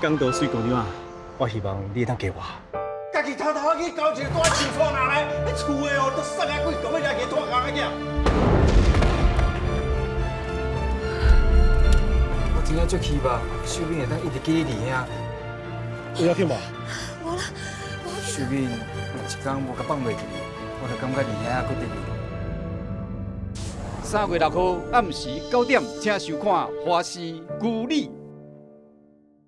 江都水姑娘，我希望你能给我。家己偷偷去搞一个大钱出来，迄厝的哦都塞来鬼，咁要来给拖工个囝。我真正足气吧，秀敏会当一直记你遐。你要听无？无啦，无。秀敏有一天无甲放袂记，我就感觉你遐决定。三月六号暗时九点，请收看《花西故里》。